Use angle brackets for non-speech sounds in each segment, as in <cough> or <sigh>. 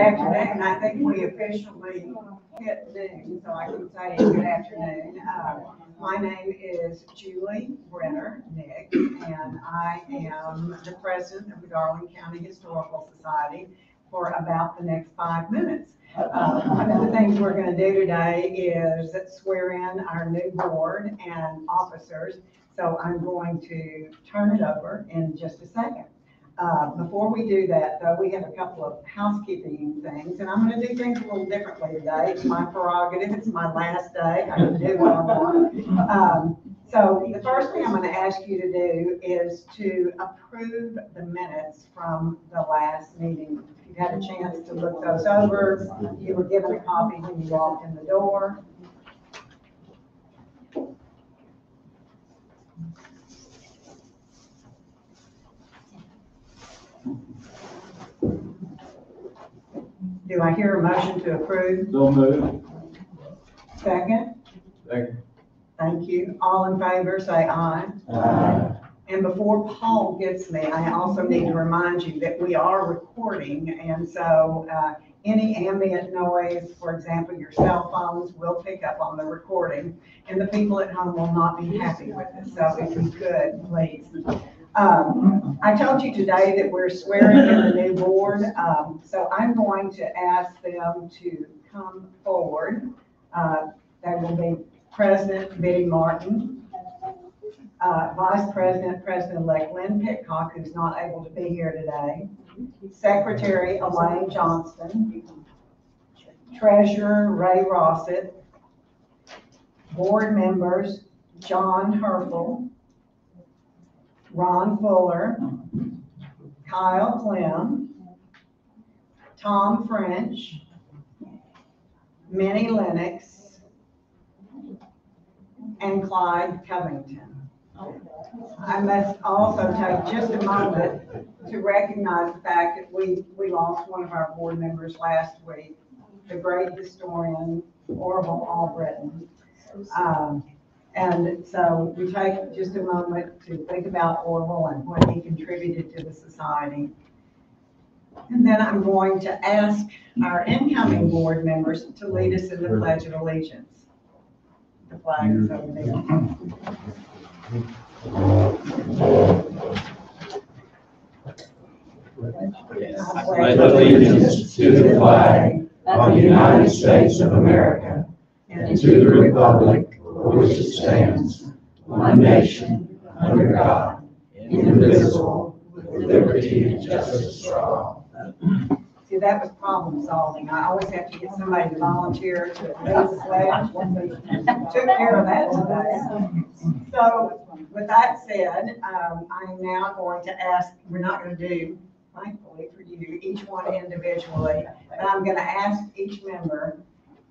afternoon. I think we officially hit noon, so I can say good afternoon. Uh, My name is Julie Brenner Nick, and I am the president of the Garland County Historical Society for about the next five minutes. Uh, One of the things we're going to do today is swear in our new board and officers. So I'm going to turn it over in just a second. Uh, Before we do that, though, we have a couple of housekeeping things, and I'm going to do things a little differently today. It's my prerogative, it's my last day, I can do what I want. Um, So the first thing I'm going to ask you to do is to approve the minutes from the last meeting. If you've had a chance to look those over, you were given a copy when you walked in the door. Do I hear a motion to approve? So moved. Second? Second. Thank you. All in favor, say aye. Aye. And before Paul gets me, I also need to remind you that we are recording, and so, uh, any ambient noise, for example, your cell phones will pick up on the recording, and the people at home will not be happy with it, so if you could, please. Um, I told you today that we're swearing in the new board, um, so I'm going to ask them to come forward. Uh, They will be President Biddy Martin, uh, Vice President, President-elect Lynn Pitcock, who's not able to be here today, Secretary Elaine Johnston, Treasurer Ray Rossett, Board members John Herfel, Ron Fuller, Kyle Clem, Tom French, Minnie Lennox, and Clyde Covington. I must also take just a moment to recognize the fact that we, we lost one of our board members last week, the great historian Orville Albritton. Um, and so we take just a moment to think about Orville and what he contributed to the society. And then I'm going to ask our incoming board members to lead us in the Pledge of Allegiance. The flag is over there. I pledge allegiance to the flag of the United States of America and to the republic for which it stands, one nation, under God, indivisible, with liberty and justice for all. See, that was problem solving. I always have to get somebody to volunteer to pledge. Took care of that today. So with that said, um, I'm now going to ask, we're not going to do, thankfully for you, each one individually, but I'm going to ask each member,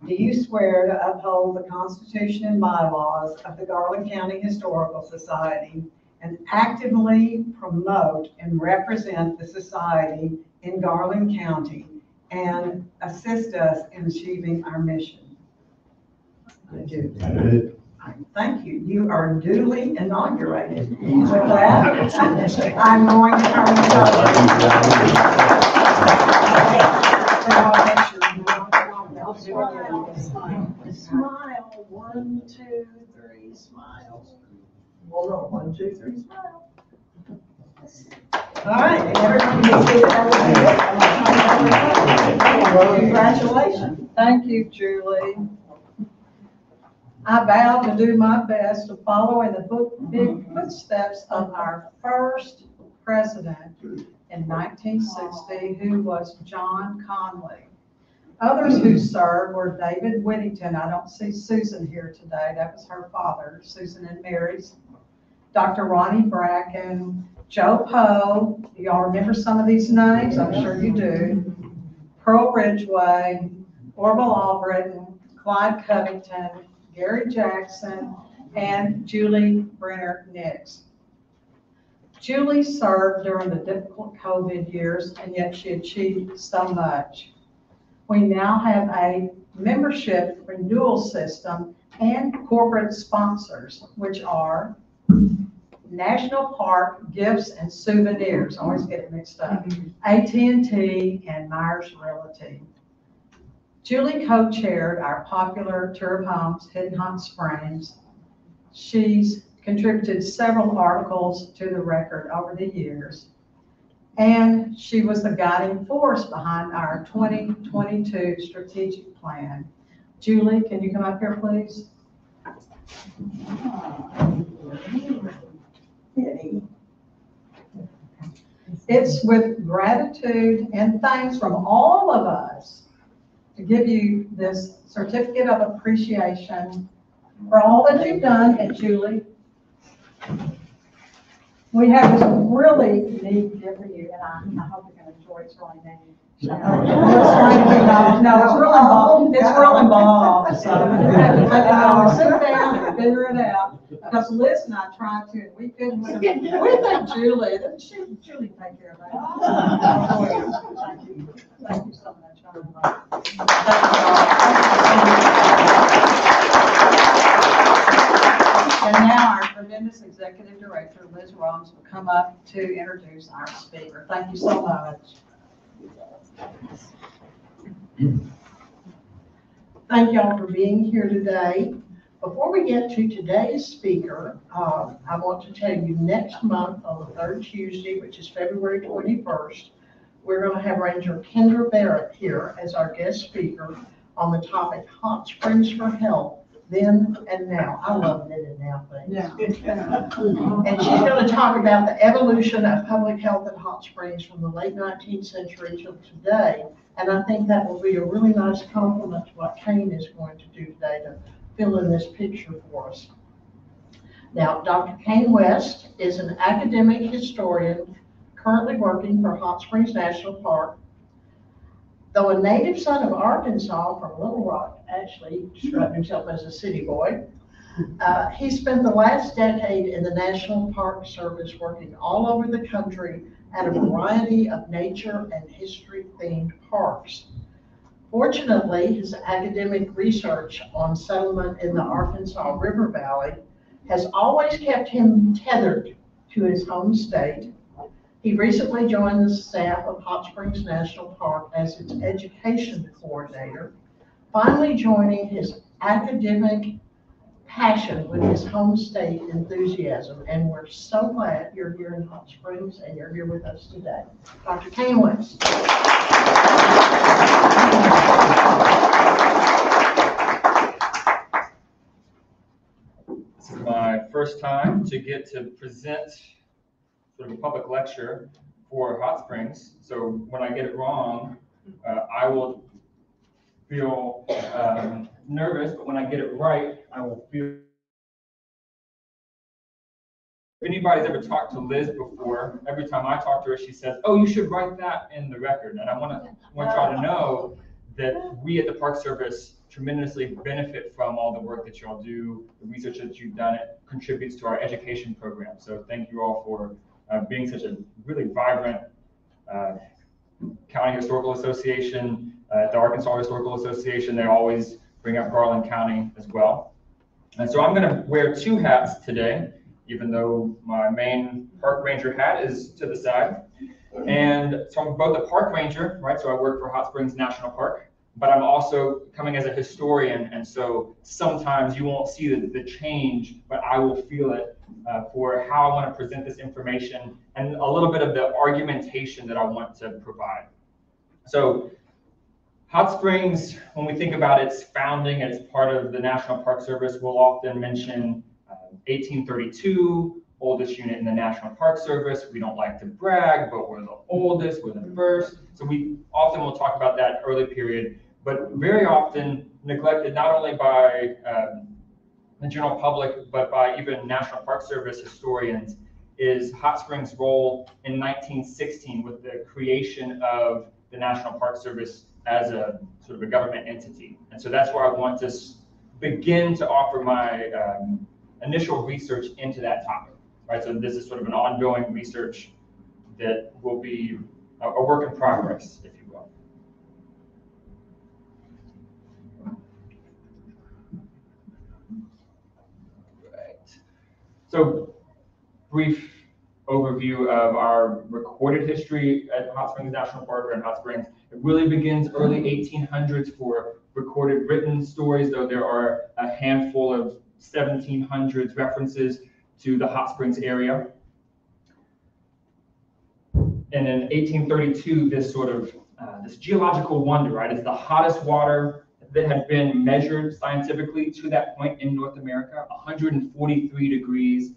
do you swear to uphold the Constitution and bylaws of the Garland County Historical Society and actively promote and represent the society in Garland County and assist us in achieving our mission? I do. Thank you. You are duly inaugurated. With that, I'm going to turn it over. Smile, one, two, three, smile. Hold on, one, two, three, smile. All right, and everyone can see that. Congratulations. Thank you, Julie. I vow to do my best to follow in the book, big mm-hmm. footsteps of our first president in nineteen sixty, who was John Conley. Others who served were David Whittington, I don't see Susan here today, that was her father, Susan and Mary's. Dr. Ronnie Bracken, Joe Poe, y'all remember some of these names? I'm sure you do. Pearl Ridgway, Orville Albritton, Clyde Covington, Gary Jackson, and Julie Brenner Nix. Julie served during the difficult COVID years, and yet she achieved so much. We now have a membership renewal system and corporate sponsors, which are National Park Gifts and Souvenirs, I always get it mixed up, AT&T and Myers Realty. Julie co-chaired our popular tour of homes, Hidden Hot Springs. She's contributed several articles to the record over the years. And she was the guiding force behind our 2022 strategic plan. Julie, can you come up here, please? It's with gratitude and thanks from all of us to give you this certificate of appreciation for all that you've done, and Julie. We have this really neat gift for you, and I, I hope you're gonna enjoy it, <laughs> it's really neat. No, it's real involved, it's real involved, so. you to take sit down and <laughs> figure it out. Because Liz and I tried to, and we couldn't, we think Julie, she, Julie take care of that. <laughs> Thank you, thank you so much. And now our tremendous executive director, Liz Ross, will come up to introduce our speaker. Thank you so much. Thank y'all for being here today. Before we get to today's speaker, um, I want to tell you, next month on the third Tuesday, which is February 21st, we're going to have Ranger Kendra Barrett here as our guest speaker on the topic Hot Springs for Health, then and now. I love then and now things. <laughs> And she's going to talk about the evolution of public health at Hot Springs from the late 19th century till today. And I think that will be a really nice compliment to what Cane is going to do today to fill in this picture for us. Now, Dr. Cane West is an academic historian currently working for Hot Springs National Park. Though a native son of Arkansas from Little Rock, actually described himself as a city boy, uh, he spent the last decade in the National Park Service working all over the country at a variety of nature and history themed parks. Fortunately, his academic research on settlement in the Arkansas River Valley has always kept him tethered to his home state. He recently joined the staff of Hot Springs National Park as its education coordinator, finally joining his academic passion with his home state enthusiasm. And we're so glad you're here in Hot Springs and you're here with us today. Dr. Cane. This is my first time to get to present sort of a public lecture for Hot Springs. So when I get it wrong, uh, I will feel um, nervous, but when I get it right, I will feel. If anybody's ever talked to Liz before, every time I talk to her, she says, "Oh, you should write that in the record." And I want to want y'all to know that we at the Park Service tremendously benefit from all the work that y'all do, the research that you've done. It contributes to our education program. So thank you all for uh, being such a really vibrant uh, county historical association, uh, the Arkansas Historical Association. They always bring up Garland County as well. And so I'm going to wear two hats today, even though my main park ranger hat is to the side. And so I'm both a park ranger, right? So I work for Hot Springs National Park, but I'm also coming as a historian. And so sometimes you won't see the, the change, but I will feel it uh, for how I want to present this information and a little bit of the argumentation that I want to provide. So Hot Springs, when we think about its founding as part of the National Park Service, we'll often mention uh, 1832, oldest unit in the National Park Service. We don't like to brag, but we're the oldest, we're the first. So we often will talk about that early period, but very often neglected not only by um, the general public, but by even National Park Service historians, is Hot Springs' role in 1916 with the creation of the National Park Service as a sort of a government entity. And so that's where I want to begin to offer my um, initial research into that topic, right? So this is sort of an ongoing research that will be a, a work in progress, if you will. Right. So brief overview of our recorded history at Hot Springs National Park in Hot Springs. It really begins early 1800s for recorded written stories, though there are a handful of 1700s references to the Hot Springs area. And in 1832, this sort of uh, this geological wonder, right? It's the hottest water that had been measured scientifically to that point in North America, 143 degrees,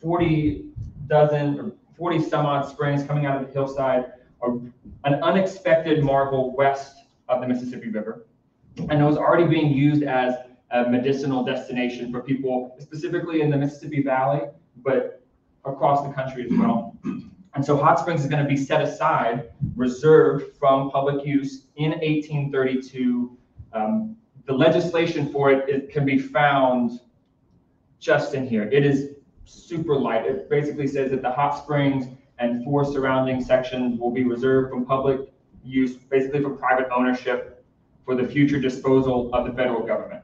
40 dozen or 40 some odd springs coming out of the hillside, an unexpected marvel west of the Mississippi River. And it was already being used as a medicinal destination for people, specifically in the Mississippi Valley, but across the country as well. And so Hot Springs is going to be set aside, reserved from public use in 1832. Um, the legislation for it, it can be found just in here. It is super light. It basically says that the hot springs and four surrounding sections will be reserved from public use, basically for private ownership for the future disposal of the federal government.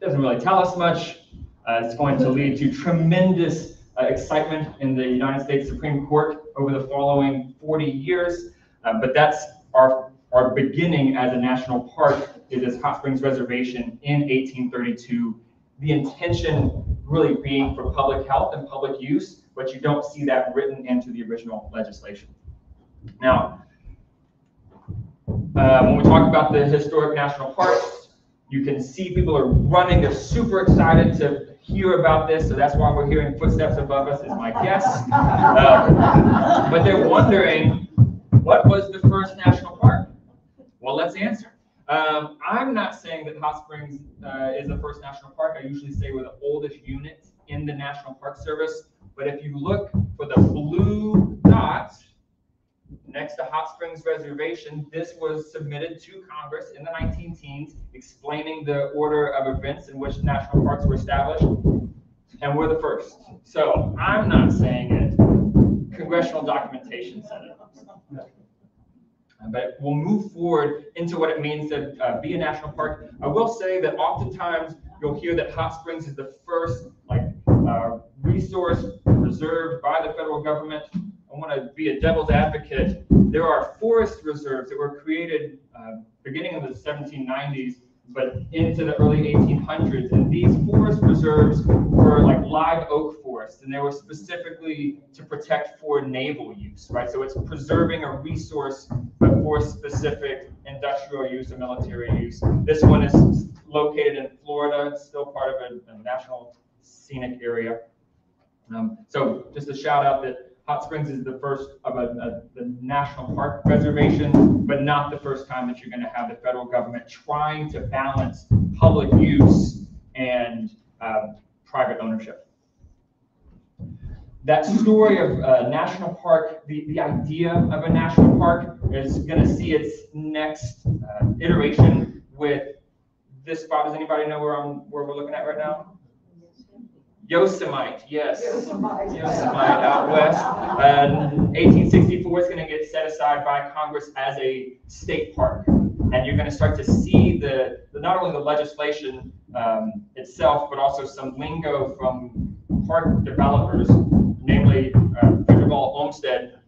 Doesn't really tell us much. Uh, it's going to lead to tremendous uh, excitement in the United States Supreme Court over the following 40 years. Uh, but that's our, our beginning as a national park is this Hot Springs Reservation in 1832. The intention really being for public health and public use, but you don't see that written into the original legislation. Now, uh, when we talk about the historic national parks, you can see people are running, they're super excited to hear about this, so that's why we're hearing footsteps above us, is my guess. Um, But they're wondering, what was the first national park? Well, let's answer. Um, I'm not saying that Hot Springs uh, is the first national park. I usually say we're the oldest unit in the National Park Service. But if you look for the blue dot next to Hot Springs Reservation, this was submitted to Congress in the 19 teens, explaining the order of events in which national parks were established. And we're the first. So I'm not saying it. Congressional documentation said it. But we'll move forward into what it means to uh, be a national park. I will say that oftentimes you'll hear that Hot Springs is the first like uh, resource reserved by the federal government. I want to be a devil's advocate. There are forest reserves that were created uh, beginning in the 1790s, but into the early 1800s. And these forest reserves were like live oak forests, and they were specifically to protect for naval use, right? So it's preserving a resource, but for specific industrial use or military use. This one is located in Florida. It's still part of a, a national scenic area. Um, so just a shout out that Hot Springs is the first of a, a, the national park reservation, but not the first time that you're going to have the federal government trying to balance public use and um, private ownership. That story of uh, national park, the, the idea of a national park is going to see its next uh, iteration with this spot. Does anybody know where I'm where we're looking at right now? Yosemite, yes. Yosemite out west. Um, 1864 is going to get set aside by Congress as a state park. And you're going to start to see the, the not only the legislation um, itself, but also some lingo from park developers, namely uh, Frederick Olmsted,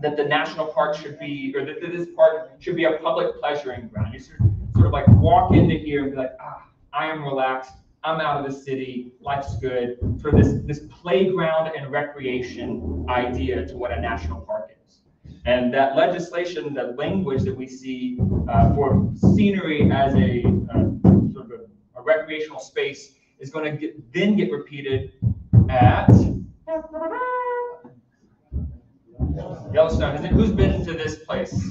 that the national park should be, or that this park should be a public pleasuring ground. You sort of, sort of like walk into here and be like, ah, I am relaxed. I'm out of the city, life's good. Of this, this playground and recreation idea to what a national park is. And that legislation, that language that we see uh, for scenery as a uh, sort of a, a recreational space is going to then get repeated at Yellowstone. Who's been to this place?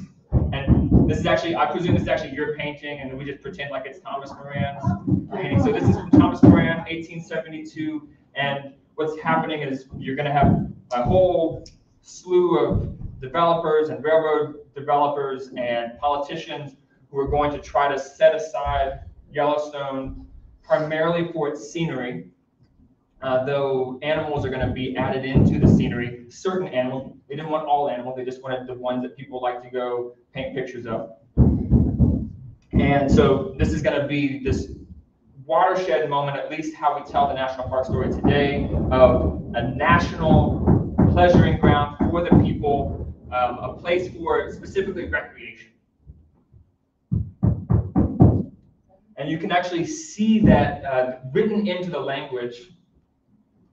And this is actually, I presume this is actually your painting, and we just pretend like it's Thomas Moran's painting. So this is from Thomas Moran, 1872. And what's happening is you're going to have a whole slew of developers and railroad developers and politicians who are going to try to set aside Yellowstone primarily for its scenery. Uh, though animals are going to be added into the scenery, certain animals, they didn't want all animals, they just wanted the ones that people like to go paint pictures of. And so this is going to be this watershed moment, at least how we tell the national park story today, of a national pleasuring ground for the people, um, a place for specifically recreation. And you can actually see that uh, written into the language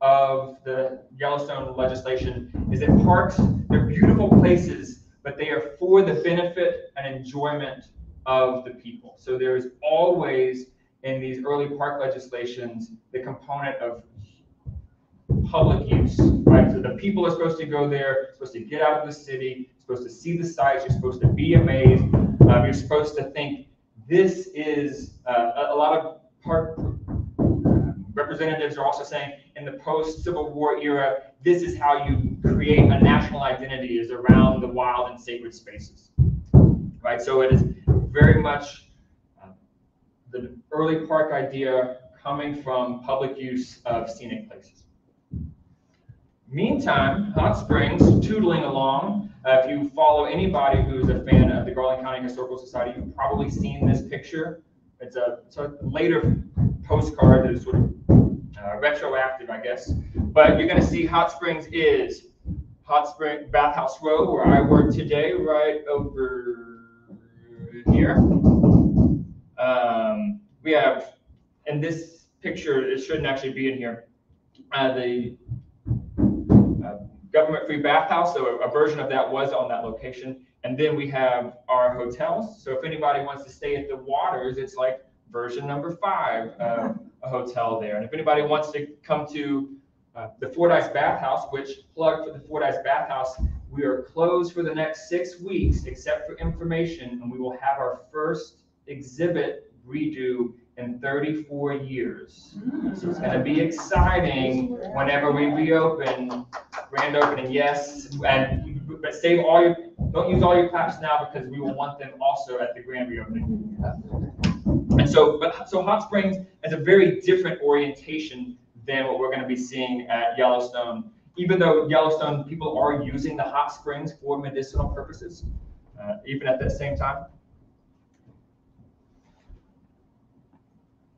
of the Yellowstone legislation is that parks, they're beautiful places, but they are for the benefit and enjoyment of the people. So there is always in these early park legislations the component of public use, right? So the people are supposed to go there, supposed to get out of the city, supposed to see the sights, you're supposed to be amazed, um, you're supposed to think this is uh, a, a lot of park representatives are also saying in the post-Civil War era, this is how you create a national identity is around the wild and sacred spaces, right? So it is very much uh, the early park idea coming from public use of scenic places. Meantime, Hot Springs, tootling along. Uh, if you follow anybody who's a fan of the Garland County Historical Society, you've probably seen this picture. It's a, it's a later postcard that is sort of uh, retroactive, I guess. But you're going to see Hot Springs is Hot Spring Bathhouse Row, where I work today, right over here. Um, we have, and this picture, it shouldn't actually be in here. Uh, the uh, government-free bathhouse, so a, a version of that was on that location. And then we have our hotels. So if anybody wants to stay at the Waters, it's like version number five of a hotel there. And if anybody wants to come to uh, the Fordyce Bathhouse, which plug for the Fordyce Bathhouse, we are closed for the next six weeks except for information, and we will have our first exhibit redo in 34 years. So it's going to be exciting whenever we reopen, grand opening, yes, and but save all your, don't use all your claps now because we will want them also at the grand reopening. And so, but so Hot Springs has a very different orientation than what we're going to be seeing at Yellowstone. Even though Yellowstone people are using the hot springs for medicinal purposes, uh, even at that same time.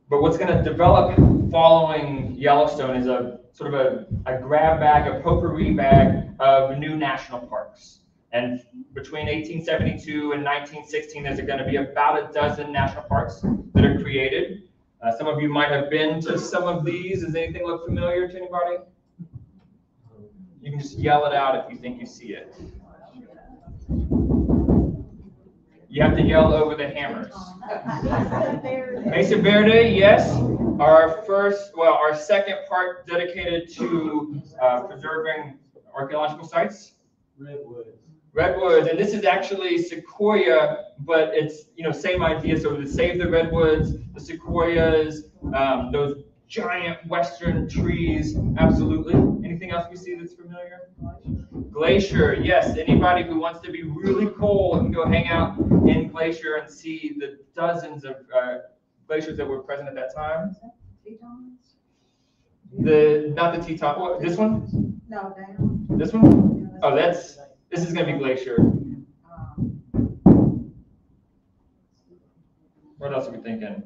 But what's going to develop following Yellowstone is a sort of a, a grab bag, a potpourri bag of new national parks. And between 1872 and 1916, there's going to be about a dozen national parks that are created. Uh, some of you might have been to some of these. Does anything look familiar to anybody? You can just yell it out if you think you see it. You have to yell over the hammers. <laughs> Mesa Verde, yes. Our first, well, our second park dedicated to uh, preserving archaeological sites. Redwoods. Redwoods, and this is actually sequoia, but it's, you know, same idea. So to save the redwoods, the sequoias, um, those giant western trees, absolutely. Anything else we see that's familiar? Glacier, yes. Anybody who wants to be really cold can go hang out in Glacier and see the dozens of uh, glaciers that were present at that time. The, not the Teton, what, this one? No, down. This one? Oh, that's, this is gonna be Glacier. What else are we thinking?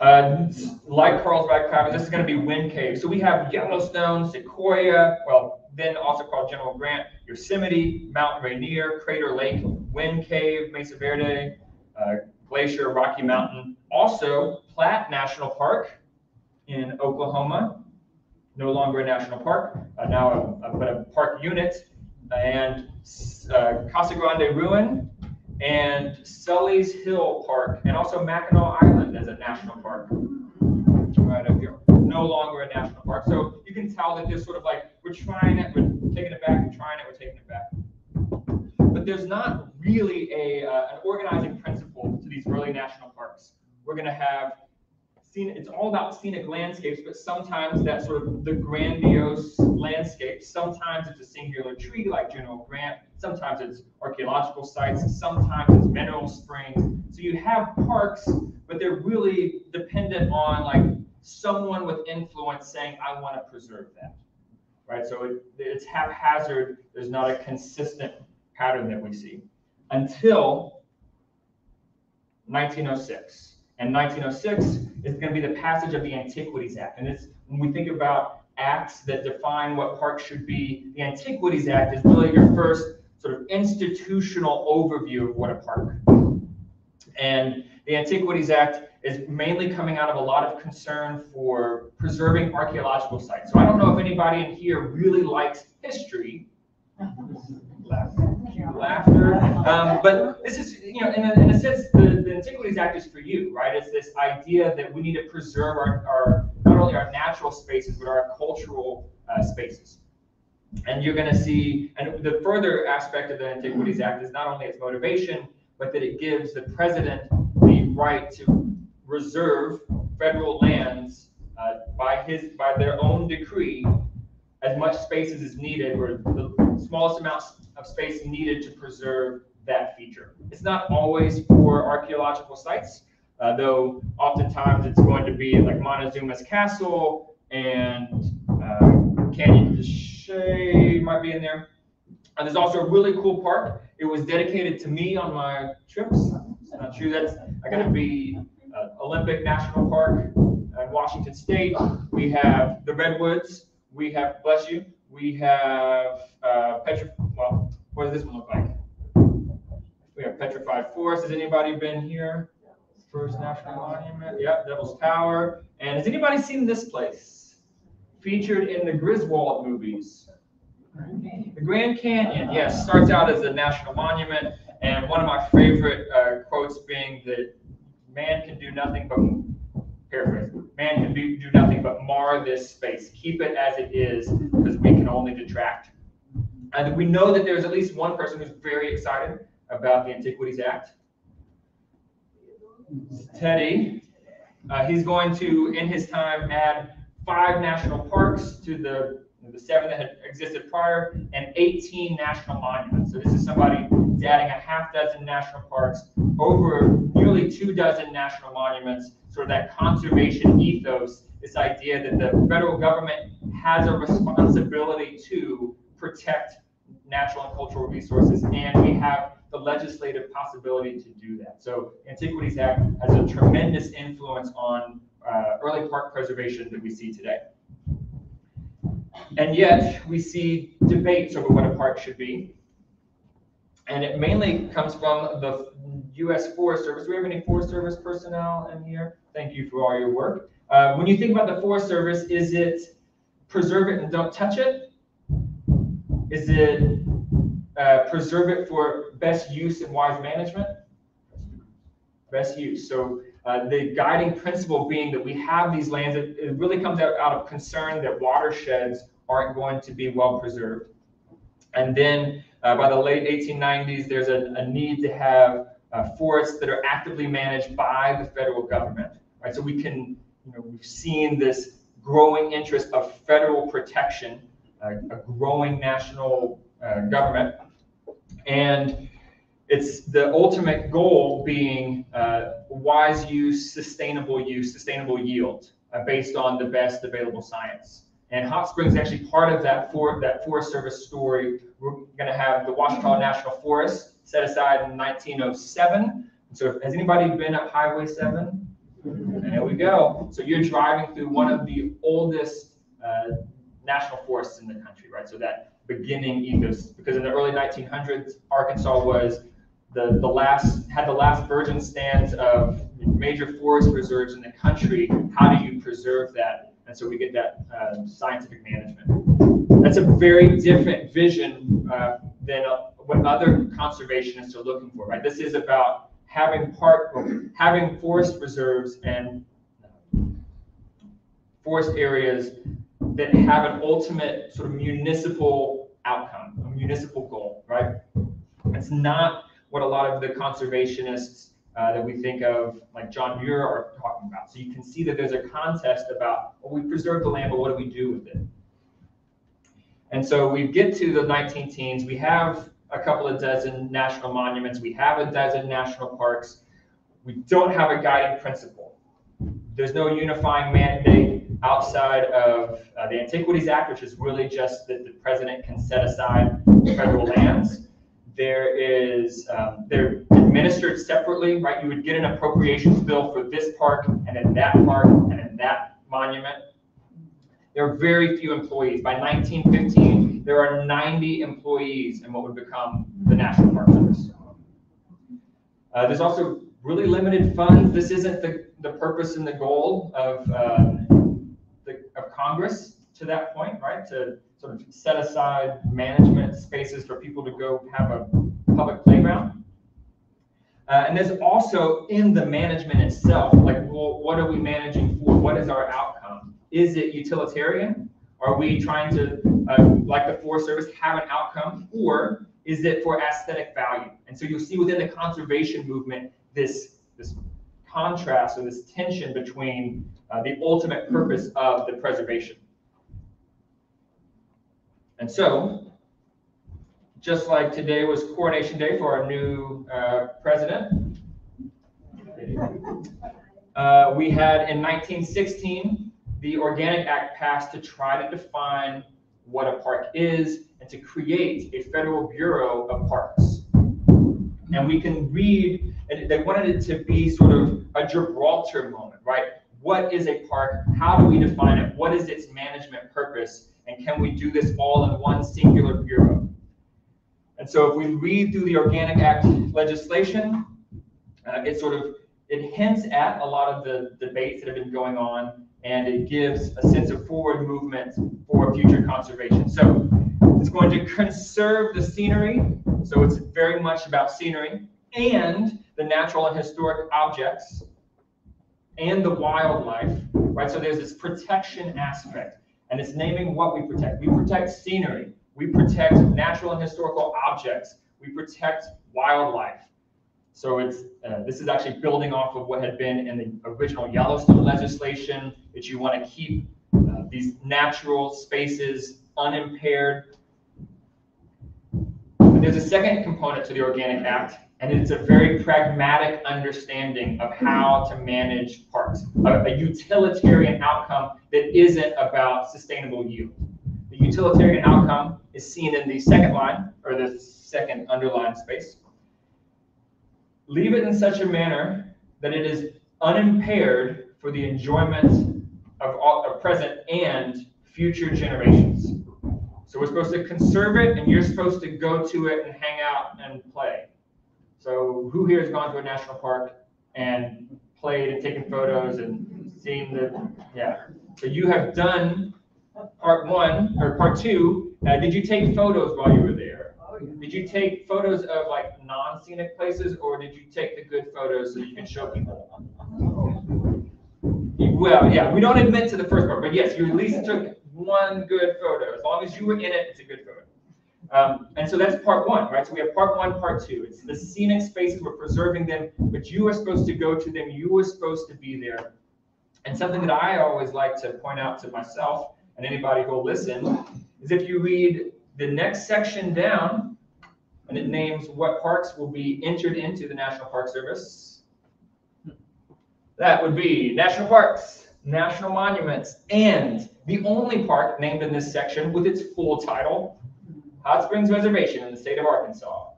Uh, like Carlsbad Cavern, this is gonna be Wind Cave. So we have Yellowstone, Sequoia, well, then also called General Grant, Yosemite, Mount Rainier, Crater Lake, Wind Cave, Mesa Verde, uh, Glacier, Rocky Mountain. Also, Platte National Park in Oklahoma, no longer a national park, uh, now a, but a park unit, and uh, Casa Grande Ruin, and Sully's Hill Park, and also Mackinac Island as a national park. Right up here, no longer a national park. So you can tell that there's sort of like, we're trying it, we're taking it back, we're trying it, we're taking it back. But there's not really a, uh, an organizing principle to these early national parks. We're gonna have scenic, it's all about scenic landscapes, but sometimes that's sort of the grandiose landscape. Sometimes it's a singular tree like General Grant. Sometimes it's archaeological sites. Sometimes it's mineral springs. So you have parks, but they're really dependent on like someone with influence saying, I want to preserve that. Right? So it, it's haphazard. There's not a consistent pattern that we see until 1906. And 1906 is going to be the passage of the Antiquities Act. And it's, when we think about acts that define what parks should be, the Antiquities Act is really your first sort of institutional overview of what a park. And the Antiquities Act is mainly coming out of a lot of concern for preserving archaeological sites. So I don't know if anybody in here really likes history. <laughs> Laughter. Um, but this is, you know, in a, in a sense, the, the Antiquities Act is for you, right? It's this idea that we need to preserve our, our not only our natural spaces, but our cultural uh, spaces. And you're going to see, and the further aspect of the Antiquities Act is not only its motivation, but that it gives the president the right to reserve federal lands uh, by his, by their own decree, as much space as is needed, or the smallest amount of space needed to preserve that feature. It's not always for archaeological sites, uh, though oftentimes it's going to be like Montezuma's Castle and uh, Canyon de Chelly might be in there. And there's also a really cool park. It was dedicated to me on my trips. It's not true. That's I got to be uh, Olympic National Park in Washington State. We have the Redwoods. We have, bless you, we have uh, Petri, well, what does this one look like? We have Petrified Forest. Has anybody been here? First National Monument. Yep, Devil's Tower. And has anybody seen this place? Featured in the Griswold movies. The Grand Canyon, yes, starts out as a national monument. And one of my favorite uh, quotes being that man can do nothing but paraphrase, man can do, do nothing but mar this space. Keep it as it is, because we can only detract. And we know that there's at least one person who's very excited about the Antiquities Act. Teddy. Uh, he's going to, in his time, add five national parks to the, the seven that had existed prior and 18 national monuments. So this is somebody adding a half dozen national parks, over nearly two dozen national monuments, sort of that conservation ethos, this idea that the federal government has a responsibility to protect natural and cultural resources, and we have the legislative possibility to do that. So Antiquities Act has a tremendous influence on uh, early park preservation that we see today. And yet, we see debates over what a park should be. And it mainly comes from the U.S. Forest Service. Do we have any Forest Service personnel in here? Thank you for all your work. Uh, when you think about the Forest Service, is it preserve it and don't touch it? Is it uh, preserve it for best use and wise management? Best use. So uh, the guiding principle being that we have these lands, it, it really comes out, out of concern that watersheds aren't going to be well preserved. And then uh, by the late 1890s, there's a, a need to have uh, forests that are actively managed by the federal government, right? So we can, you know, we've seen this growing interest of federal protection, a growing national uh, government, and it's the ultimate goal being uh, wise use, sustainable use, sustainable yield, uh, based on the best available science. And Hot Springs is actually part of that for that Forest Service story. We're going to have the Ouachita National Forest set aside in 1907. So has anybody been up Highway 7? There we go. So you're driving through one of the oldest uh, national forests in the country, right? So that beginning ethos, because in the early 1900s, Arkansas was the, the last, had the last virgin stands of major forest reserves in the country. How do you preserve that? And so we get that uh, scientific management. That's a very different vision uh, than uh, what other conservationists are looking for, right? This is about having park, having forest reserves and forest areas that have an ultimate sort of municipal outcome, a municipal goal, right? It's not what a lot of the conservationists uh, that we think of, like John Muir, are talking about. So you can see that there's a contest about, well, we preserve the land, but what do we do with it? And so we get to the 19 teens, we have a couple of dozen national monuments, we have a dozen national parks. We don't have a guiding principle. There's no unifying mandate outside of uh, the Antiquities Act, which is really just that the president can set aside federal lands There is, um, they're administered separately, right? You would get an appropriations bill for this park and then that park and then that monument. There are very few employees. By 1915, there are 90 employees in what would become the National Park Service. Uh, there's also really limited funds. This isn't the, the purpose and the goal of, uh, of Congress to that point, right? To sort of set aside management spaces for people to go have a public playground. Uh, and there's also in the management itself, like, well, what are we managing for? What is our outcome? Is it utilitarian? Are we trying to, uh, like the Forest Service, have an outcome? Or is it for aesthetic value? And so you'll see within the conservation movement, this, this contrast or this tension between uh, the ultimate purpose of the preservation. And so, just like today was coronation day for our new uh, president, uh, we had in 1916 the Organic Act passed to try to define what a park is and to create a federal bureau of parks. And we can read, and they wanted it to be sort of a Gibraltar moment, right? What is a park? How do we define it? What is its management purpose? And can we do this all in one singular bureau? And so if we read through the Organic Act legislation, uh, it sort of, it hints at a lot of the debates that have been going on, and it gives a sense of forward movement for future conservation. So it's going to conserve the scenery, so it's very much about scenery, and the natural and historic objects, and the wildlife, right? So there's this protection aspect, and it's naming what we protect. We protect scenery, we protect natural and historical objects, we protect wildlife. So it's, uh, this is actually building off of what had been in the original Yellowstone legislation, that you want to keep uh, these natural spaces unimpaired. There's a second component to the Organic Act, and it's a very pragmatic understanding of how to manage parks, a, a utilitarian outcome that isn't about sustainable yield. The utilitarian outcome is seen in the second line, or the second underlined space. Leave it in such a manner that it is unimpaired for the enjoyment of, all, of present and future generations. So we're supposed to conserve it, and you're supposed to go to it and hang out and play. So who here has gone to a national park and played and taken photos and seen the, yeah. So you have done part one, or part two. Uh, did you take photos while you were there? Did you take photos of like non-scenic places, or did you take the good photos so you can show people? Well, yeah, we don't admit to the first part, but yes, you at least took one good photo. As long as you were in it, it's a good photo. Um, and so that's part one, right? So we have part one, part two. It's the scenic spaces, we're preserving them, but you are supposed to go to them, you were supposed to be there. And something that I always like to point out to myself and anybody who will listen is if you read the next section down, and it names what parks will be entered into the National Park Service. That would be national parks, national monuments, and the only park named in this section with its full title, Hot Springs Reservation in the state of Arkansas.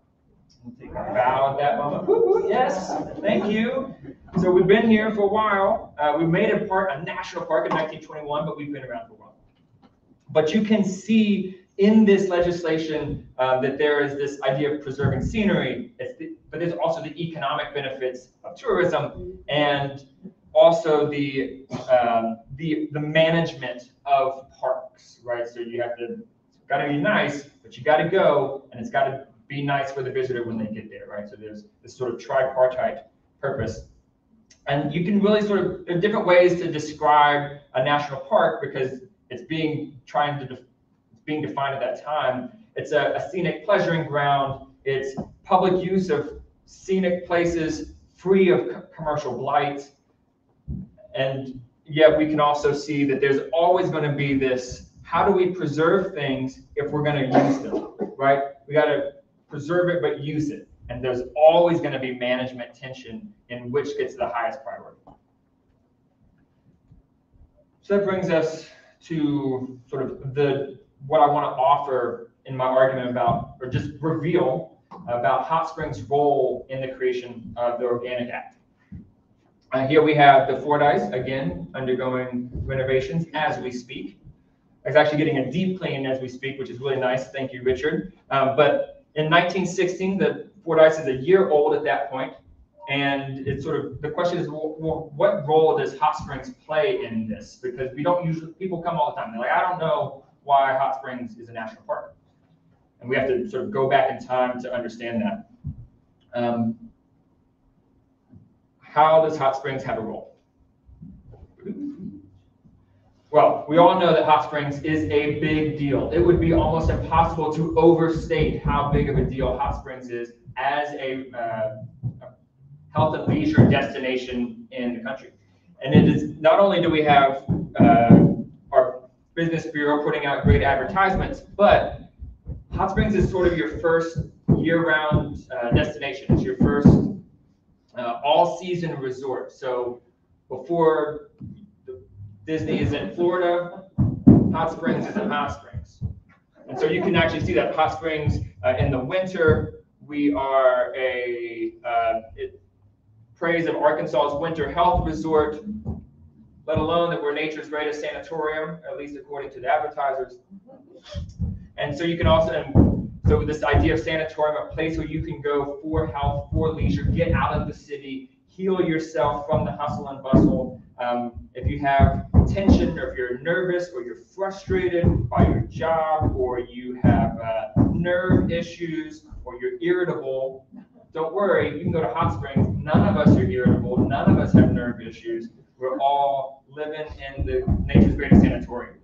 Bow at that moment. Woo, Yes, thank you. So we've been here for a while. Uh, we made a park, a national park in 1921, but we've been around for a while. But you can see in this legislation uh, that there is this idea of preserving scenery, the, but there's also the economic benefits of tourism and also the um, the the management of parks, right? So you have to got to be nice, but you got to go, and it's got to be nice for the visitor when they get there, right? So there's this sort of tripartite purpose. And you can really sort of, there are different ways to describe a national park because it's being, trying to, def- it's being defined at that time. It's a, a scenic pleasuring ground. It's public use of scenic places free of co- commercial blight. And yet we can also see that there's always going to be this, how do we preserve things if we're going to use them, right? We got to preserve it, but use it. And there's always going to be management tension in which gets the highest priority. So that brings us to sort of the, what I want to offer in my argument about, or just reveal about Hot Springs' role in the creation of the Organic Act. Uh, here we have the Fordyce, again, undergoing renovations as we speak. It's actually getting a deep clean as we speak, which is really nice. Thank you, Richard. Um, but in 1916, the Fordyce is a year old at that point, and it's sort of the question is, well, what role does Hot Springs play in this? Because we don't usually people come all the time. They're like, I don't know why Hot Springs is a national park, and we have to sort of go back in time to understand that. Um, how does Hot Springs have a role? Well, we all know that Hot Springs is a big deal. It would be almost impossible to overstate how big of a deal Hot Springs is as a, uh, health and leisure destination in the country. And it is, not only do we have uh, our business bureau putting out great advertisements, but Hot Springs is sort of your first year-round uh, destination. It's your first uh, all-season resort. So before Disney is in Florida, Hot Springs is in Hot Springs. And so you can actually see that Hot Springs uh, in the winter, we are a uh, it, praise of Arkansas's winter health resort, let alone that we're nature's greatest sanatorium, at least according to the advertisers. And so you can also, so this idea of sanatorium, a place where you can go for health, for leisure, get out of the city, heal yourself from the hustle and bustle. Um, if you have tension, or if you're nervous, or you're frustrated by your job, or you have uh, nerve issues, or you're irritable, don't worry, you can go to Hot Springs. None of us are irritable. None of us have nerve issues. We're all living in the nature's greatest sanatorium.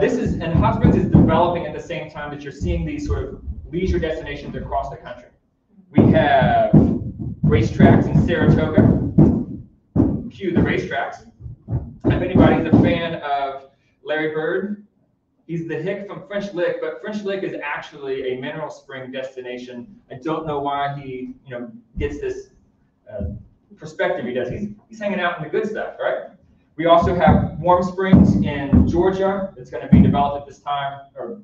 This is, and Hot Springs is developing at the same time that you're seeing these sort of leisure destinations across the country. We have racetracks in Saratoga. Cue the racetracks. If anybody's a fan of Larry Bird, he's the hick from French Lick, but French Lick is actually a mineral spring destination. I don't know why he, you know, gets this uh, perspective he does. He's, he's hanging out in the good stuff, right? We also have Warm Springs in Georgia. that's going to be developed at this time, or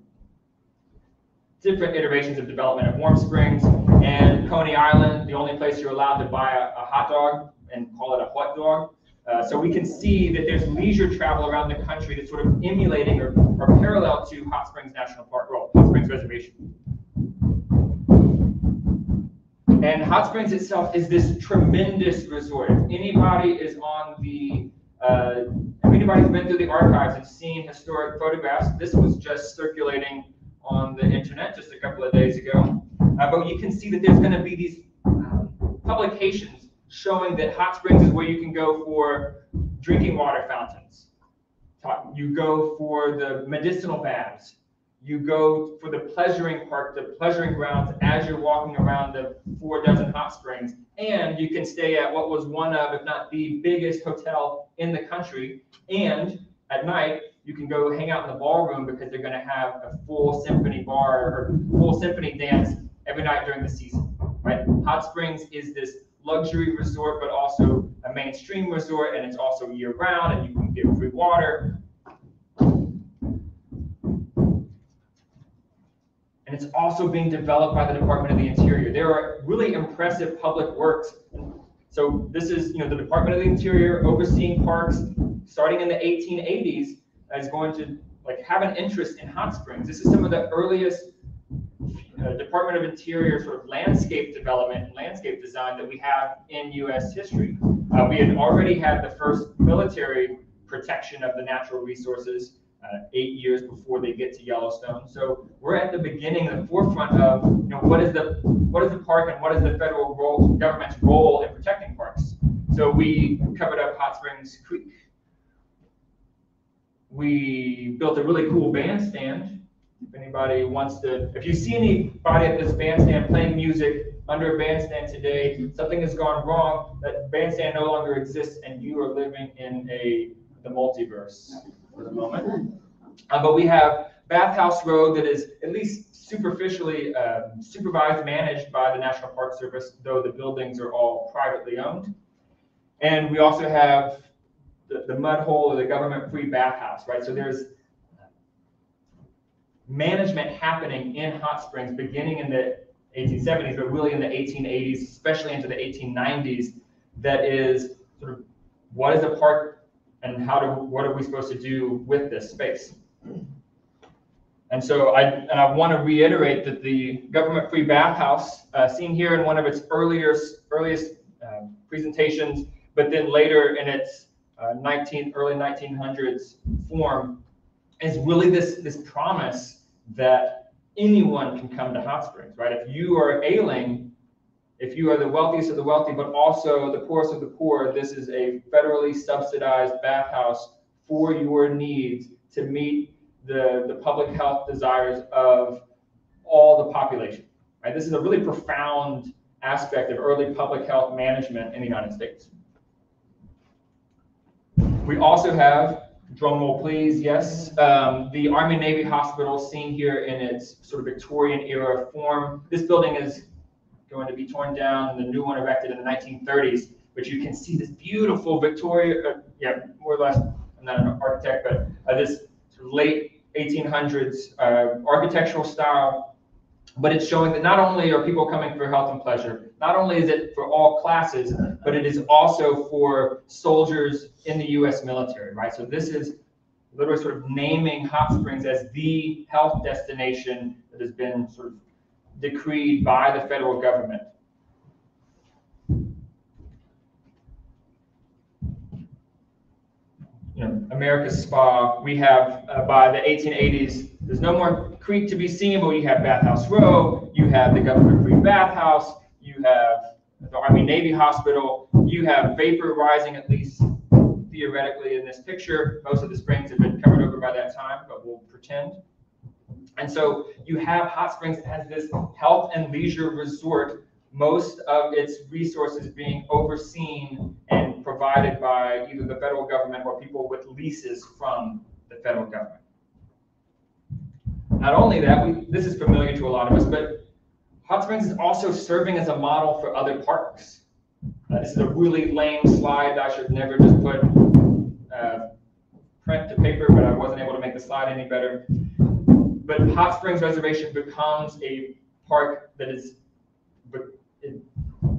different iterations of development of Warm Springs and Coney Island, the only place you're allowed to buy a, a hot dog and call it a hot dog. Uh, so we can see that there's leisure travel around the country that's sort of emulating or, or parallel to Hot Springs National Park, Hot Springs Reservation. And Hot Springs itself is this tremendous resort. If anybody is on the, uh, if anybody's been through the archives and seen historic photographs, this was just circulating on the internet just a couple of days ago. Uh, but you can see that there's going to be these um, publications showing that hot springs is where you can go for drinking water fountains. You go for the medicinal baths. You go for the pleasuring park, the pleasuring grounds as you're walking around the four dozen hot springs. And you can stay at what was one of, if not the biggest hotel in the country. And at night, you can go hang out in the ballroom because they're going to have a full symphony bar or full symphony dance every night during the season, right? Hot Springs is this luxury resort, but also a mainstream resort, and it's also year round, and you can get free water. And it's also being developed by the Department of the Interior. There are really impressive public works. So this is, you know, the Department of the Interior overseeing parks starting in the 1880s is going to like have an interest in hot springs. This is some of the earliest uh, Department of Interior sort of landscape development and landscape design that we have in U.S. history. Uh, we had already had the first military protection of the natural resources uh, eight years before they get to Yellowstone. So we're at the beginning, the forefront of you know what is the what is the park and what is the federal role, government's role in protecting parks. So we covered up Hot Springs Creek. We built a really cool bandstand if anybody wants to, if you see anybody at this bandstand playing music under a bandstand today, something has gone wrong, that bandstand no longer exists and you are living in a, the multiverse for the moment. Uh, but we have Bathhouse Road that is at least superficially uh, supervised, managed by the National Park Service, though the buildings are all privately owned. And we also have the, the mud hole or the government free bathhouse, right? So there's management happening in hot springs beginning in the 1870s, but really in the 1880s, especially into the 1890s, that is sort of what is a park and how do what are we supposed to do with this space? And so I and I want to reiterate that the government-free bathhouse, uh, seen here in one of its earlier earliest uh, presentations, but then later in its uh, 19 early 1900s form, is really this this promise that anyone can come to hot springs, right? If you are ailing, if you are the wealthiest of the wealthy, but also the poorest of the poor, this is a federally subsidized bathhouse for your needs to meet the, the public health desires of all the population, right? This is a really profound aspect of early public health management in the United States. We also have drum roll please, yes. Um, the Army Navy Hospital seen here in its sort of Victorian era form. This building is going to be torn down and the new one erected in the 1930s, but you can see this beautiful Victoria, uh, yeah, more or less, I'm not an architect, but uh, this late 1800s uh, architectural style but it's showing that not only are people coming for health and pleasure, not only is it for all classes, but it is also for soldiers in the U.S. military, right? So this is literally sort of naming Hot Springs as the health destination that has been sort of decreed by the federal government. You know, America's Spa, we have uh, by the 1880s, there's no more creek to be seen, but you have Bathhouse Row, you have the government-free bathhouse, you have the Army Navy Hospital, you have vapor rising at least theoretically in this picture. Most of the springs have been covered over by that time, but we'll pretend. And so you have Hot Springs as this health and leisure resort, most of its resources being overseen and provided by either the federal government or people with leases from the federal government. Not only that, we, this is familiar to a lot of us, but Hot Springs is also serving as a model for other parks. Uh, this is a really lame slide. That I should never just put uh, print to paper, but I wasn't able to make the slide any better. But Hot Springs Reservation becomes a park that is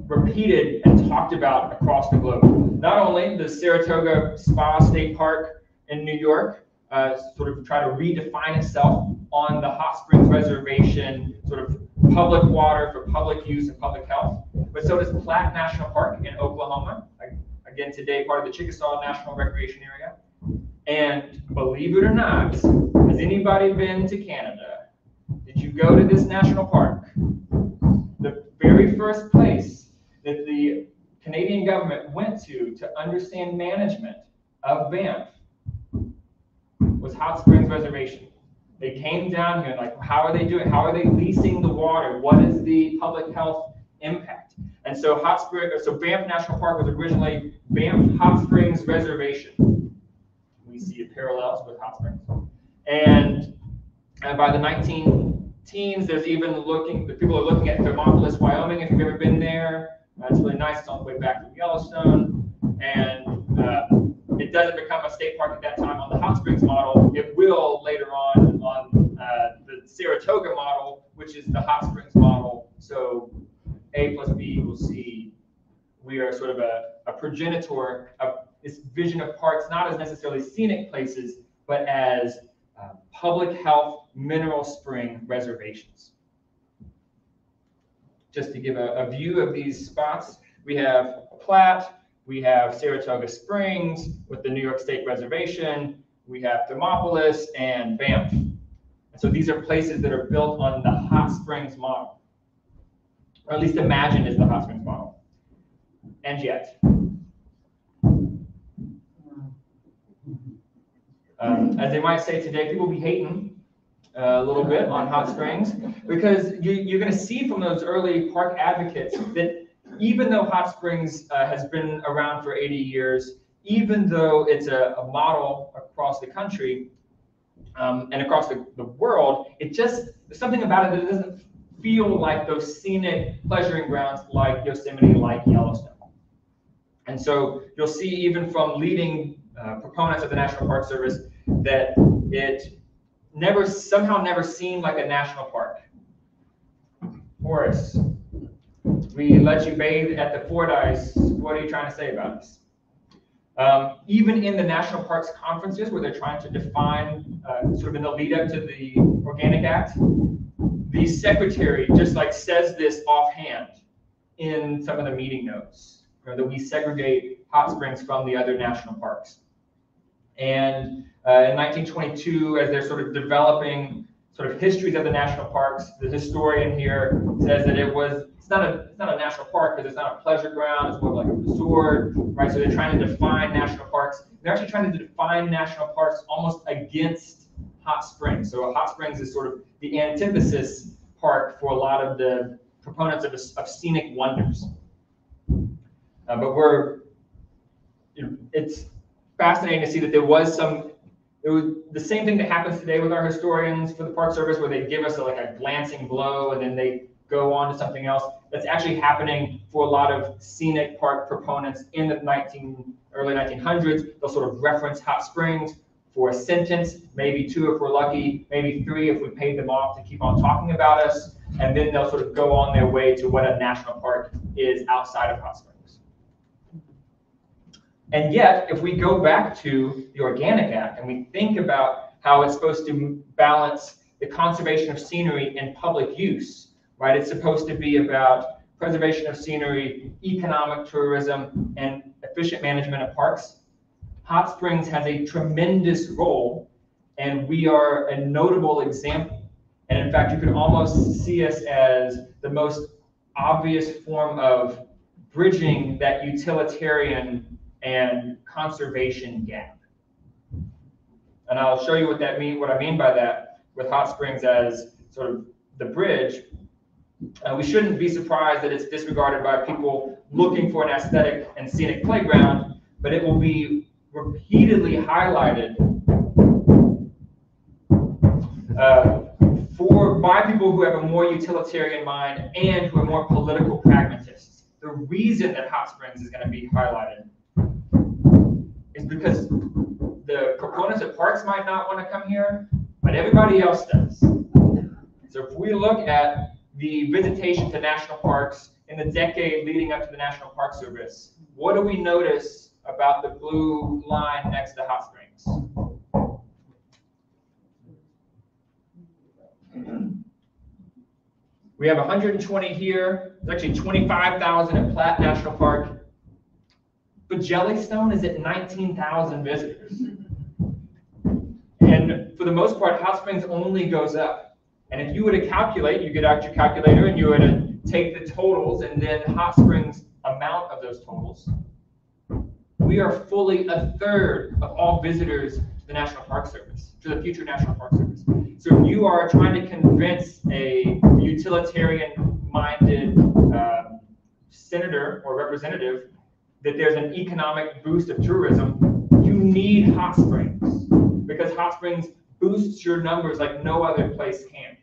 repeated and talked about across the globe. Not only the Saratoga Spa State Park in New York, uh, sort of try to redefine itself on the Hot Springs Reservation, sort of public water for public use and public health. But so does Platt National Park in Oklahoma. Again, today part of the Chickasaw National Recreation Area. And believe it or not, has anybody been to Canada? Did you go to this national park? The very first place that the Canadian government went to to understand management of Banff was Hot Springs Reservation. They came down here, like, how are they doing? How are they leasing the water? What is the public health impact? And so Hot Springs, so Banff National Park was originally Banff Hot Springs Reservation. We see parallels with Hot Springs. And uh, by the 19 teens, there's even looking, the people are looking at Thermopolis, Wyoming, if you've ever been there. That's really nice. It's on the way back from Yellowstone. And uh, it doesn't become a state park at that time on the Hot Springs model. It will later on on uh, the Saratoga model, which is the Hot Springs model. So A plus B equals C. We are sort of a, a progenitor of this vision of parks, not as necessarily scenic places, but as uh, public health mineral spring reservations. Just to give a, a view of these spots, we have Platt, we have Saratoga Springs with the New York State Reservation. We have Thermopolis and Banff. And so these are places that are built on the hot springs model, or at least imagined as the hot springs model. And yet, um, as they might say today, people be hating uh, a little bit on hot springs because you, you're going to see from those early park advocates that even though Hot Springs uh, has been around for 80 years, even though it's a, a model across the country um, and across the, the world, it just, something about it that doesn't feel like those scenic pleasuring grounds like Yosemite, like Yellowstone. And so you'll see even from leading uh, proponents of the National Park Service that it never, somehow never seemed like a national park. Horace, we let you bathe at the Fordyce, what are you trying to say about this? Um, even in the national parks conferences where they're trying to define, uh, sort of in the lead up to the Organic Act, the secretary just like says this offhand in some of the meeting notes, you know, that we segregate hot springs from the other national parks. And uh, in 1922, as they're sort of developing sort of histories of the national parks, the historian here says that it was it's not a it's not a national park because it's not a pleasure ground. It's more like a resort, right? So they're trying to define national parks. They're actually trying to define national parks almost against hot springs. So hot springs is sort of the antithesis park for a lot of the proponents of, of scenic wonders. Uh, but we're, you know, it's fascinating to see that there was some, it was the same thing that happens today with our historians for the Park Service, where they give us a, like a glancing blow and then they go on to something else. That's actually happening for a lot of scenic park proponents in the 19, early 1900s. They'll sort of reference hot springs for a sentence, maybe two if we're lucky, maybe three if we paid them off to keep on talking about us. And then they'll sort of go on their way to what a national park is outside of hot springs. And yet, if we go back to the Organic Act and we think about how it's supposed to balance the conservation of scenery and public use, right? It's supposed to be about preservation of scenery, economic tourism, and efficient management of parks. Hot Springs has a tremendous role, and we are a notable example. And in fact, you could almost see us as the most obvious form of bridging that utilitarian and conservation gap. And I'll show you what that mean, what I mean by that with hot springs as sort of the bridge. Uh, we shouldn't be surprised that it's disregarded by people looking for an aesthetic and scenic playground, but it will be repeatedly highlighted uh, for by people who have a more utilitarian mind and who are more political pragmatists. The reason that hot springs is going to be highlighted is because the proponents of parks might not want to come here, but everybody else does. So if we look at the visitation to national parks in the decade leading up to the National Park Service, what do we notice about the blue line next to hot springs? We have 120 here. There's actually 25,000 at Platt National Park. But Yellowstone is at 19,000 visitors. And for the most part, Hot Springs only goes up. And if you were to calculate, you get out your calculator and you were to take the totals and then Hot Springs amount of those totals, we are fully a third of all visitors to the National Park Service, to the future National Park Service. So if you are trying to convince a utilitarian-minded uh, senator or representative that there's an economic boost of tourism, you need hot springs because hot springs boosts your numbers like no other place can.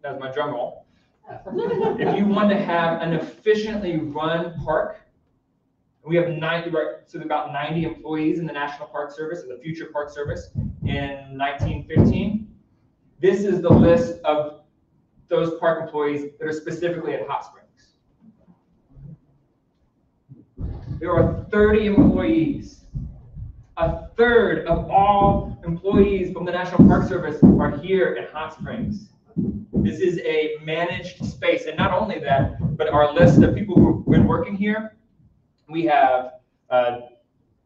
That was my drum roll. <laughs> if you want to have an efficiently run park, we have 90, so about 90 employees in the National Park Service, the Future Park Service, in 1915. This is the list of those park employees that are specifically at Hot Springs. There are 30 employees. A third of all employees from the National Park Service are here at Hot Springs. This is a managed space. And not only that, but our list of people who've been working here, we have uh,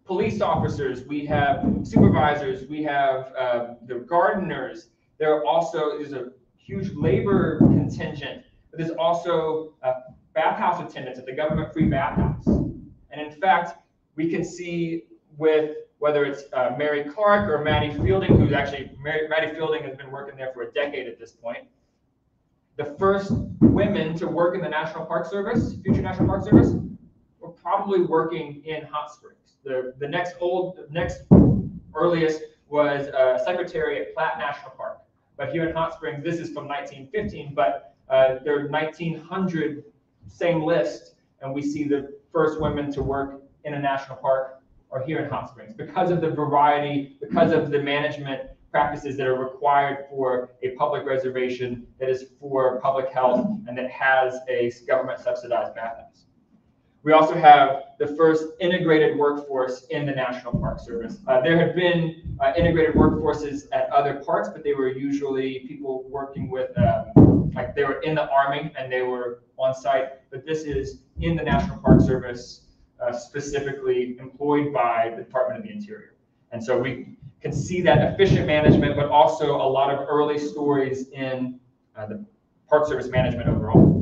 police officers, we have supervisors, we have uh, the gardeners. There are also, there's a huge labor contingent, but there's also bathhouse attendants at the government free bathhouse. And in fact, we can see with whether it's uh, Mary Clark or Maddie Fielding, who's actually, Mary, Maddie Fielding has been working there for a decade at this point. The first women to work in the National Park Service, future National Park Service, were probably working in Hot Springs. The, the next old, the next earliest was uh, secretary at Platt National Park. But here in Hot Springs, this is from 1915, but uh, there are 1900 same list, and we see the first women to work in a national park are here in Hot Springs because of the variety, because of the management practices that are required for a public reservation that is for public health and that has a government subsidized bathhouse. We also have the first integrated workforce in the National Park Service. Uh, there have been uh, integrated workforces at other parks, but they were usually people working with, um, like they were in the Army and they were on site. But this is in the National Park Service, uh, specifically employed by the Department of the Interior. And so we can see that efficient management, but also a lot of early stories in uh, the Park Service management overall.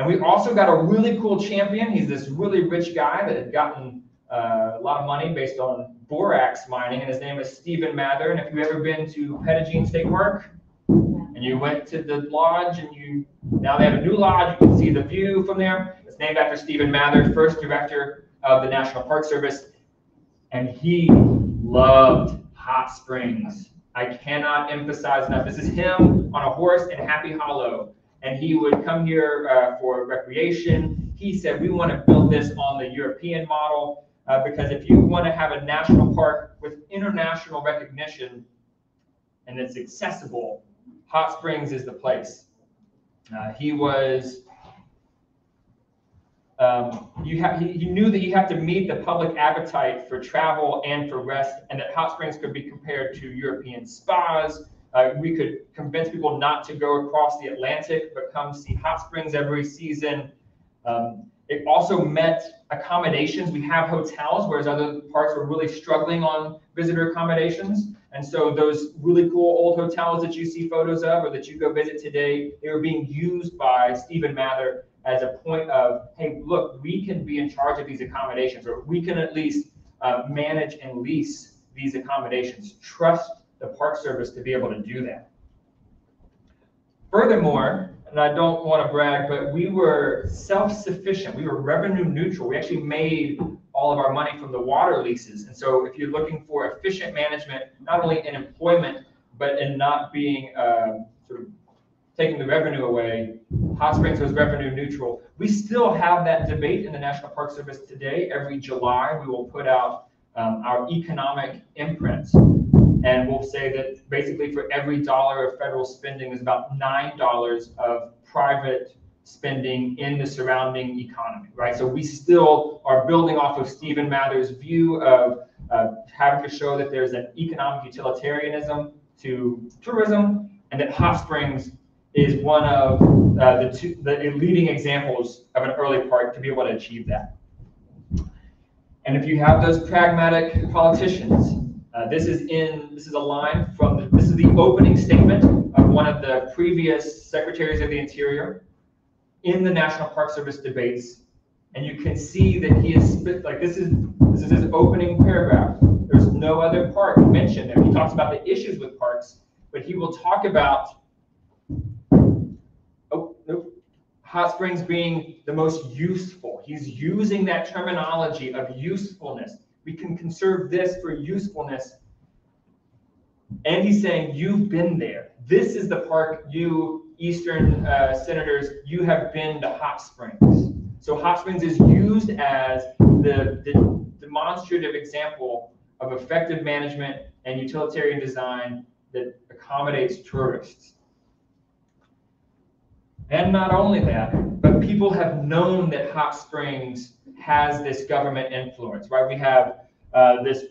And we also got a really cool champion. He's this really rich guy that had gotten uh, a lot of money based on borax mining, and his name is Stephen Mather. And if you've ever been to Petit Jean State Park and you went to the lodge and you now they have a new lodge, you can see the view from there. It's named after Stephen Mather, first director of the National Park Service, and he loved hot springs. I cannot emphasize enough. This is him on a horse in Happy Hollow and he would come here uh, for recreation. He said, we want to build this on the European model uh, because if you want to have a national park with international recognition and it's accessible, Hot Springs is the place. Uh, he was, um, you have, he, he knew that you have to meet the public appetite for travel and for rest, and that Hot Springs could be compared to European spas, uh, we could convince people not to go across the Atlantic, but come see hot springs every season. Um, it also meant accommodations. We have hotels, whereas other parts were really struggling on visitor accommodations. And so those really cool old hotels that you see photos of or that you go visit today, they were being used by Stephen Mather as a point of, hey, look, we can be in charge of these accommodations, or we can at least uh, manage and lease these accommodations. Trust the Park Service to be able to do that. Furthermore, and I don't want to brag, but we were self-sufficient. We were revenue neutral. We actually made all of our money from the water leases. And so if you're looking for efficient management, not only in employment, but in not being uh, sort of taking the revenue away, Hot Springs was revenue neutral. We still have that debate in the National Park Service today. Every July, we will put out um, our economic imprints. And we'll say that basically for every dollar of federal spending, there's about nine dollars of private spending in the surrounding economy, right? So we still are building off of Stephen Mather's view of uh, having to show that there's an economic utilitarianism to tourism, and that Hot Springs is one of uh, the two the leading examples of an early park to be able to achieve that. And if you have those pragmatic politicians uh, this is in, this is a line from, the, this is the opening statement of one of the previous secretaries of the interior in the National Park Service debates. And you can see that he is like this is, this is his opening paragraph. There's no other park mentioned there. He talks about the issues with parks, but he will talk about, oh, nope, Hot Springs being the most useful. He's using that terminology of usefulness we can conserve this for usefulness. And he's saying, you've been there. This is the park you Eastern uh, senators, you have been to Hot Springs. So Hot Springs is used as the, the demonstrative example of effective management and utilitarian design that accommodates tourists. And not only that, but people have known that Hot Springs has this government influence, right? We have uh, this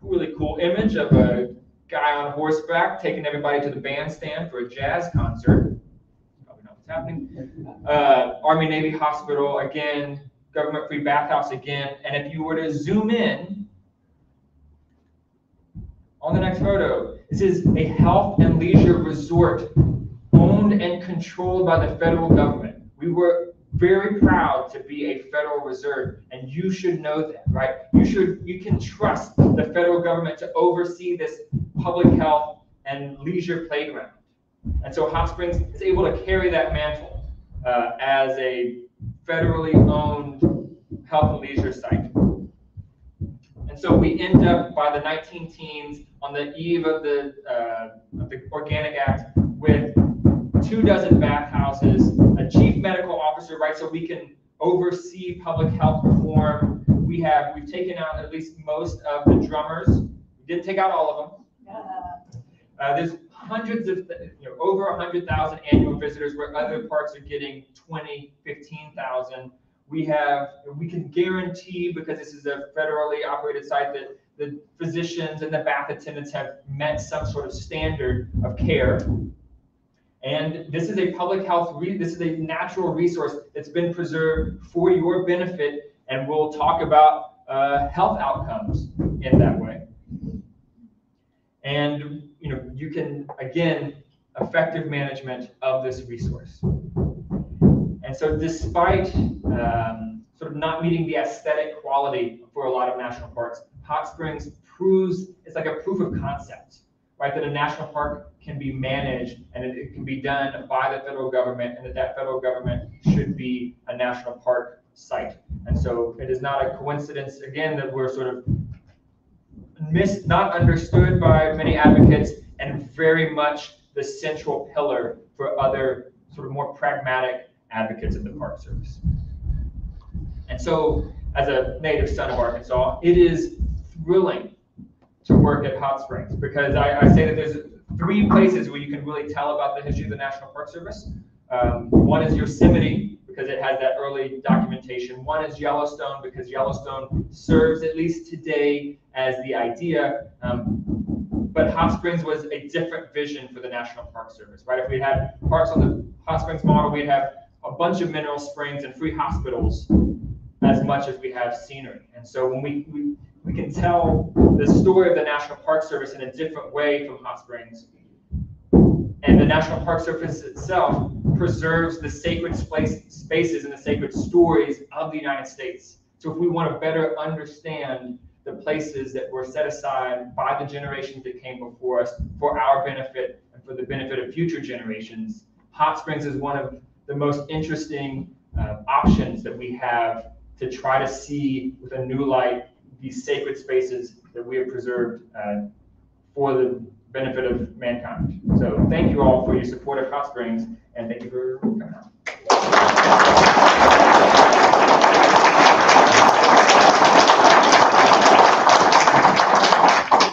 really cool image of a guy on horseback taking everybody to the bandstand for a jazz concert. Probably not what's happening. Uh, Army Navy Hospital again, government free bathhouse again. And if you were to zoom in on the next photo, this is a health and leisure resort owned and controlled by the federal government. We were very proud to be a Federal Reserve, and you should know that, right? You should, you can trust the federal government to oversee this public health and leisure playground. And so Hot Springs is able to carry that mantle uh, as a federally owned health and leisure site. And so we end up by the 19 teens on the eve of the, uh, of the Organic Act with two dozen bathhouses, a chief medical officer, right? So we can oversee public health reform. We have, we've taken out at least most of the drummers. We didn't take out all of them. Uh, there's hundreds of, you know, over hundred thousand annual visitors where other parks are getting 20, 15,000. We have, we can guarantee, because this is a federally operated site, that the physicians and the bath attendants have met some sort of standard of care. And this is a public health, re- this is a natural resource that's been preserved for your benefit, and we'll talk about uh, health outcomes in that way. And, you know, you can, again, effective management of this resource. And so despite um, sort of not meeting the aesthetic quality for a lot of national parks, Hot Springs proves, it's like a proof of concept, right? That a national park can be managed and it, it can be done by the federal government and that that federal government should be a national park site. And so it is not a coincidence, again, that we're sort of missed, not understood by many advocates and very much the central pillar for other sort of more pragmatic advocates of the Park Service. And so, as a native son of Arkansas, it is thrilling to work at Hot Springs because I, I say that there's three places where you can really tell about the history of the National Park Service. Um, one is Yosemite because it has that early documentation. One is Yellowstone because Yellowstone serves, at least today, as the idea. Um, but Hot Springs was a different vision for the National Park Service, right? If we had parks on the Hot Springs model, we'd have a bunch of mineral springs and free hospitals as much as we have scenery. And so when we, we, we can tell the story of the National Park Service in a different way from Hot Springs. And the National Park Service itself preserves the sacred space, spaces and the sacred stories of the United States. So if we want to better understand the places that were set aside by the generations that came before us for our benefit and for the benefit of future generations, Hot Springs is one of the most interesting uh, options that we have to try to see with a new light these sacred spaces that we have preserved uh, for the benefit of mankind. So thank you all for your support of Hot Springs, and thank you for coming out.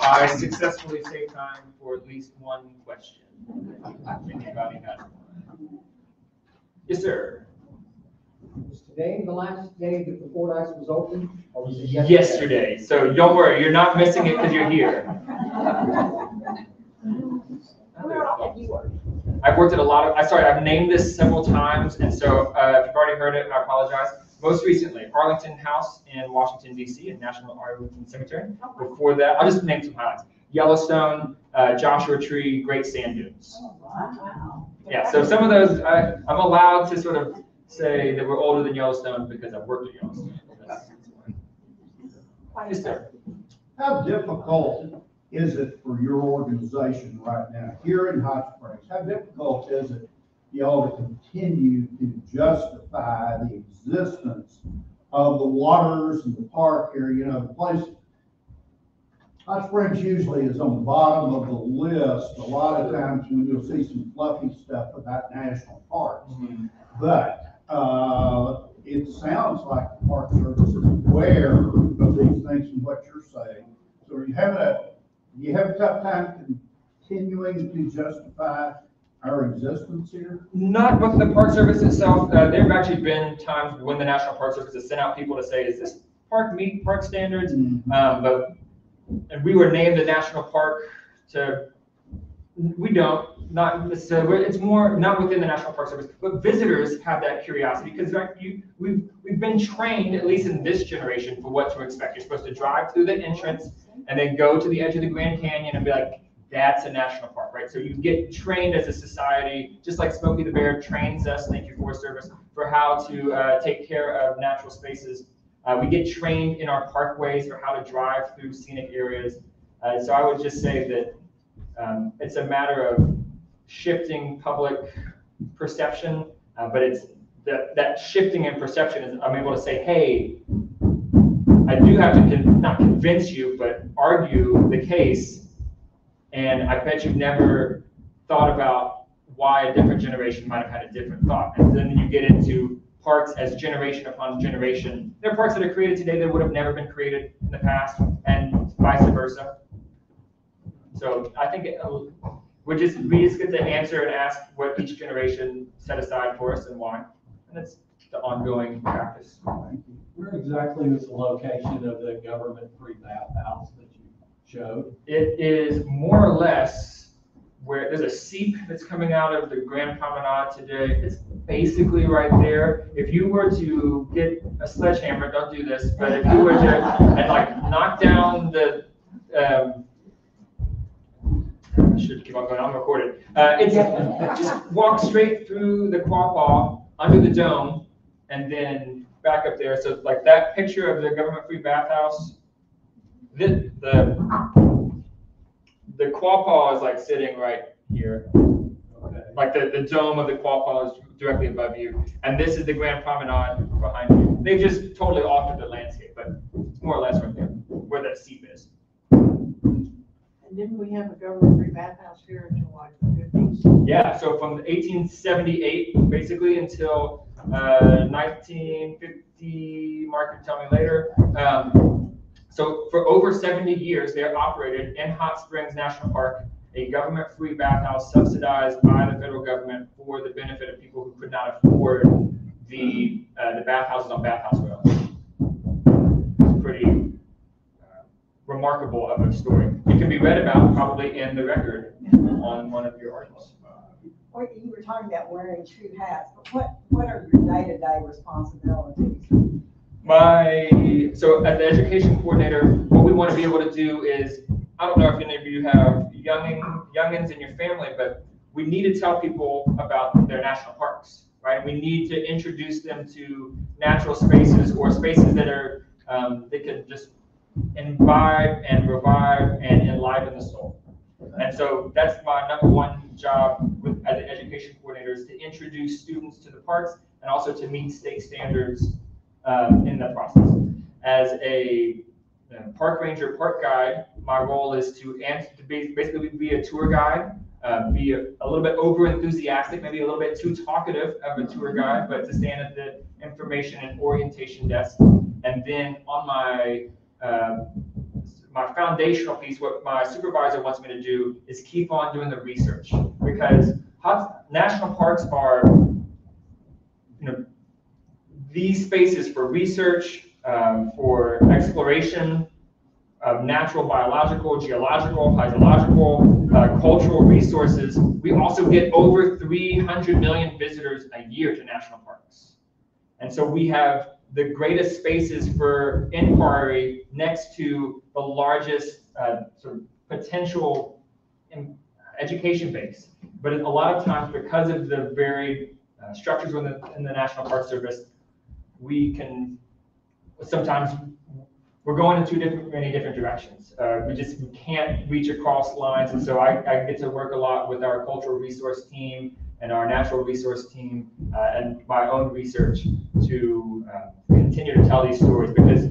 I successfully saved time for at least one question. Anybody has one? Yes, sir. Was today the last day that the Fordyce was open? or was it yesterday? Yesterday, so don't worry, you're not missing it because you're here. I've worked at a lot of, I'm sorry, I've named this several times, and so uh, if you've already heard it, I apologize. Most recently, Arlington House in Washington DC, and National Arlington Cemetery. Before that, I'll just name some highlights. Yellowstone, uh, Joshua Tree, Great Sand Dunes. Wow. Yeah, so some of those, I, I'm allowed to sort of say that we're older than Yellowstone because I've worked at Yellowstone. That's- Yes, sir. How difficult is it for your organization right now, here in Hot Springs? How difficult is it, y'all, to continue to justify the existence of the waters and the park here, you know, the place? Hot Springs usually is on the bottom of the list, a lot of times when you'll see some fluffy stuff about national parks. Mm-hmm. But, uh, it sounds like the Park Service is aware of these things and what you're saying. So are you having a, you have a tough time continuing to justify our existence here? Not with the Park Service itself. Uh, there have actually been times when the National Park Service has sent out people to say, is this park meet park standards? Um, but, and we were named a national park to, we don't, not necessarily, it's more, not within the National Park Service, but visitors have that curiosity, because we've, we've been trained, at least in this generation, for what to expect. You're supposed to drive through the entrance and then go to the edge of the Grand Canyon and be like, that's a national park, right? So you get trained as a society, just like Smokey the Bear trains us, thank you Forest Service, for how to uh, take care of natural spaces. Uh, we get trained in our parkways for how to drive through scenic areas. Uh, so I would just say that um, it's a matter of shifting public perception, uh, but it's that, that shifting in perception is I'm able to say, hey, I do have to con- not convince you, but argue the case. And I bet you've never thought about why a different generation might have had a different thought. And then you get into parks as generation upon generation. There are parks that are created today that would have never been created in the past, and vice versa. So I think it, uh, we just, we just get to answer and ask what each generation set aside for us and why. And it's the ongoing practice. Where exactly is the location of the government-free bathhouse that you showed? It is more or less where, there's a seep that's coming out of the Grand Promenade today. It's basically right there. If you were to get a sledgehammer, don't do this, but if you were to, and like knock down the, um, should keep on going, I'm recorded. Uh, it's, just walk straight through the Quapaw, under the dome, and then back up there. So like that picture of the government-free bathhouse, the, the, the Quapaw is like sitting right here. Okay. Like the, the dome of the Quapaw is directly above you. And this is the Grand Promenade behind you. They've just totally altered the landscape, but it's more or less right there, where that seep is. Didn't we have a government-free bathhouse here until like the fifties? Yeah, so from eighteen seventy-eight, basically, until, uh, nineteen fifty, Mark can tell me later. Um, so for over seventy years, they operated in Hot Springs National Park, a government-free bathhouse subsidized by the federal government for the benefit of people who could not afford the, uh, the bathhouses on Bathhouse Row. It's pretty remarkable of a story. It can be read about probably in the record on one of your articles. You were talking about wearing true hats, but what, what are your day-to-day responsibilities? My, so as the education coordinator, what we want to be able to do is, I don't know if any of you have youngin, youngins in your family, but we need to tell people about their national parks, right? We need to introduce them to natural spaces or spaces that are, um, they can just imbibe and revive and enliven the soul. And so that's my number one job with, as an education coordinator is to introduce students to the parks and also to meet state standards um, in that process. As a uh, park ranger, park guide, my role is to answer, to basically be a tour guide, uh, be a, a little bit over enthusiastic, maybe a little bit too talkative of a tour guide, but to stand at the information and orientation desk. And then on my, my foundational piece, what my supervisor wants me to do is keep on doing the research because national parks are, you know, these spaces for research, um, for exploration of natural, biological, geological, hydrological, uh, cultural resources. We also get over 300 million visitors a year to national parks. And so we have the greatest spaces for inquiry next to the largest uh, sort of potential in- education base. But a lot of times, because of the varied uh, structures in the, in the National Park Service, we can sometimes we're going in two different, many different directions. Uh, we just we can't reach across lines, and so I, I get to work a lot with our cultural resource team and our natural resource team uh, and my own research to uh, continue to tell these stories because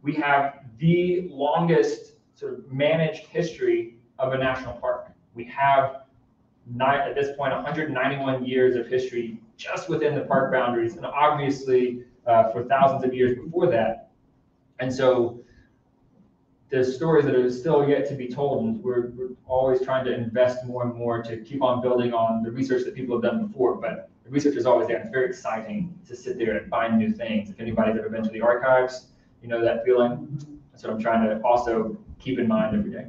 we have the longest sort of managed history of a national park. We have nine, at this point 191 years of history just within the park boundaries, and obviously uh, for thousands of years before that. And so there's stories that are still yet to be told, and we're, we're always trying to invest more and more to keep on building on the research that people have done before. But the research is always there. It's very exciting to sit there and find new things. If anybody's ever been to the archives, you know that feeling. That's what I'm trying to also keep in mind every day.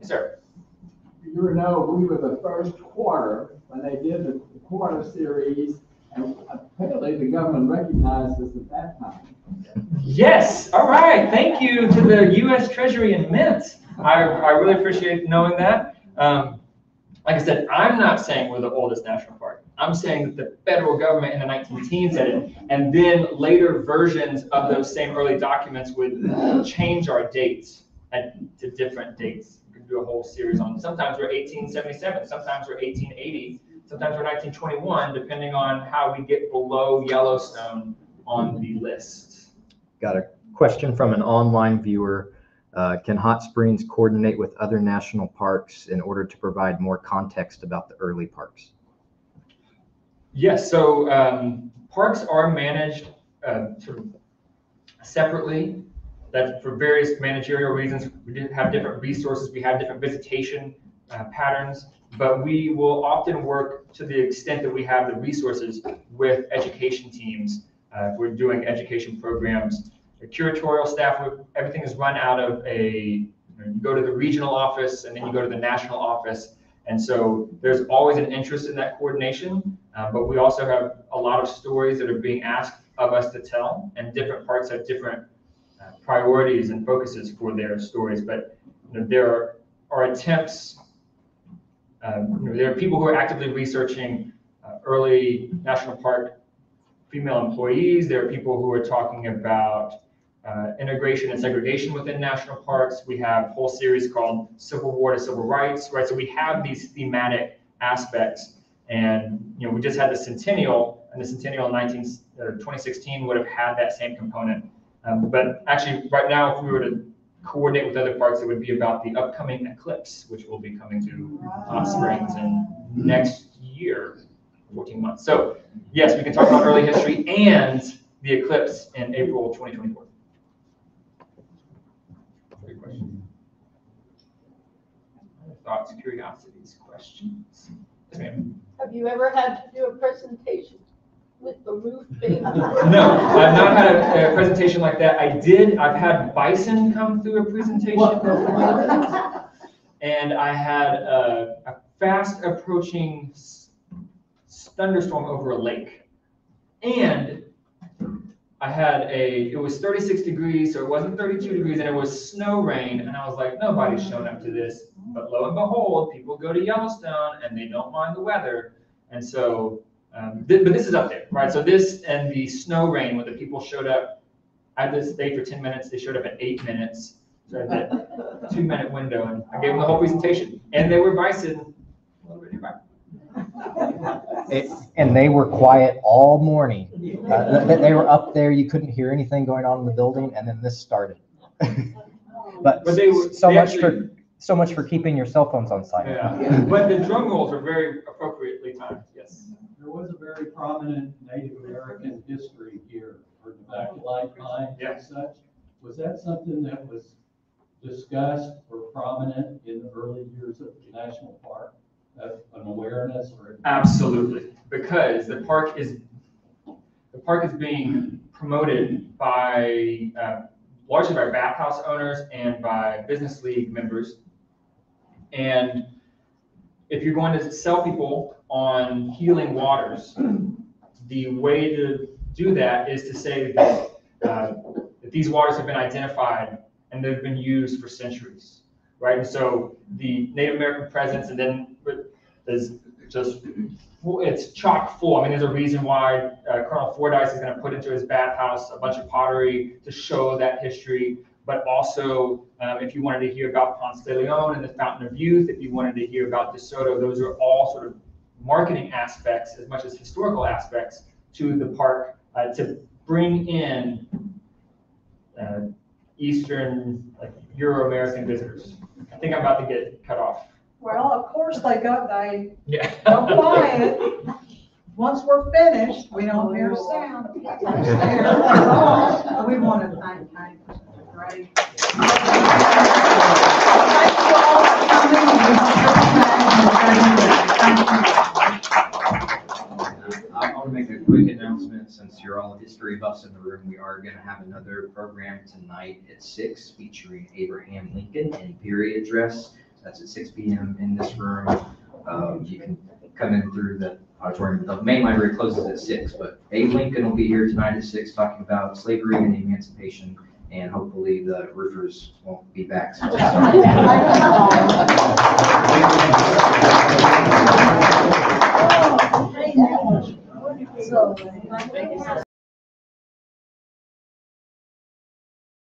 Yes, sir. You know, we were the first quarter when they did the quarter series, apparently the government recognized us at that time. Yes, all right. Thank you to the U.S. Treasury and Mint. I, I really appreciate knowing that. Um, like I said, I'm not saying we're the oldest national park. I'm saying that the federal government in the 19 teens said it, and then later versions of those same early documents would change our dates at, to different dates. We could do a whole series on. Sometimes we're 1877, sometimes we're 1880, sometimes we're 1921, depending on how we get below Yellowstone on the list. Got a question from an online viewer. Uh, Can Hot Springs coordinate with other national parks in order to provide more context about the early parks? Yes, so um, parks are managed uh, sort of separately. That's for various managerial reasons. We have different resources, we have different visitation uh, patterns, but we will often work to the extent that we have the resources with education teams. Uh, If we're doing education programs, the curatorial staff, everything is run out of a, you know, you go to the regional office and then you go to the national office. And so there's always an interest in that coordination, uh, but we also have a lot of stories that are being asked of us to tell, and different parts have different uh, priorities and focuses for their stories. But you know, there are attempts, um, you know, there are people who are actively researching uh, early national park female employees. There are people who are talking about uh, integration and segregation within national parks. We have a whole series called Civil War to Civil Rights, right? So we have these thematic aspects. And, you know, we just had the centennial, and the centennial in 19, uh, 2016 would have had that same component. Um, but actually, right now, if we were to coordinate with other parks, it would be about the upcoming eclipse, which will be coming to Hot ah. Springs in next year, 14 months. So yes, we can talk about early history and the eclipse in April 2024. Great question. Thoughts, curiosities, questions? Yes, ma'am. Have you ever had to do a presentation with the roof being? <laughs> No, I've not had a, a presentation like that. I did, I've had bison come through a presentation. And I had a, a fast approaching s- thunderstorm over a lake. And I had a, it was thirty-six degrees, so it wasn't thirty-two degrees, and it was snow rain, and I was like, nobody's shown up to this. But lo and behold, people go to Yellowstone and they don't mind the weather. And so, um, thi- but this is up there, right? So this and the snow rain, when the people showed up, I had to stay for ten minutes, they showed up at eight minutes. So I had that <laughs> two-minute window, and I gave them the whole presentation. And they were bison, a little bit nearby. It- And they were quiet all morning. <laughs> Uh, They, they were up there, you couldn't hear anything going on in the building, and then this started. <laughs> But But they were- so they much actually- for, so much for keeping your cell phones on silent. Yeah, but the drum rolls are very appropriately timed, yes. There was a very prominent Native American history here for Tobacco Pine Yeah. and such. Was that something that was discussed or prominent in the early years of the national park? An awareness or? Absolutely, because the park is, the park is being promoted by, uh, largely by bathhouse owners and by business league members. And if you're going to sell people on healing waters, the way to do that is to say that, uh, that these waters have been identified and they've been used for centuries, right? And so the Native American presence and then is just, it's chock full. I mean, there's a reason why uh, Colonel Fordyce is gonna put into his bathhouse a bunch of pottery to show that history. But also, um, if you wanted to hear about Ponce de Leon and the Fountain of Youth, if you wanted to hear about DeSoto, those are all sort of marketing aspects as much as historical aspects to the park uh, to bring in uh, Eastern, like Euro-American visitors. I think I'm about to get cut off. Well, of course, they got, they Yeah. go quiet. Once we're finished, we don't hear a sound. <laughs> We want to thank Cane, great. Thank you all for coming. I want to make a quick announcement, since you're all history buffs in the room, we are gonna have another program tonight at six featuring Abraham Lincoln in period dress. That's at six P M in this room. Um, you can come in through the auditorium. The main library closes at six, but Abe Lincoln will be here tonight at six talking about slavery and emancipation. And hopefully the roofers won't be back. <laughs> <laughs> So,